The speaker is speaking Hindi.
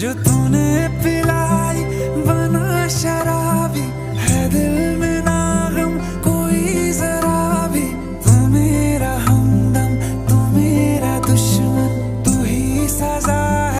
जो तूने पिला